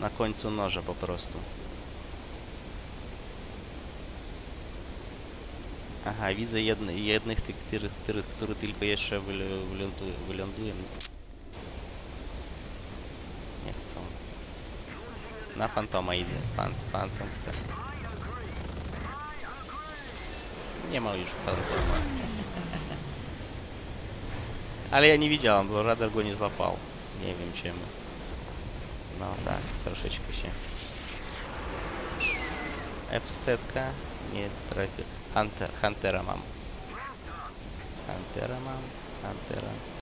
na końcu noża po prostu. Aha, widzę jedny, jednych tych, których, które tylko jeszcze wyl- wylądują. wylądują. Nie chcą. Na fantoma idzie. Fant, fantom chce. Nie ma już fantoma. Ale ja nie widziałem, bo radar go nie złapał. Nie wiem czemu. No tak, troszeczkę się. FZ nie trafi. Hunter, Huntera mam. Huntera mam. Huntera.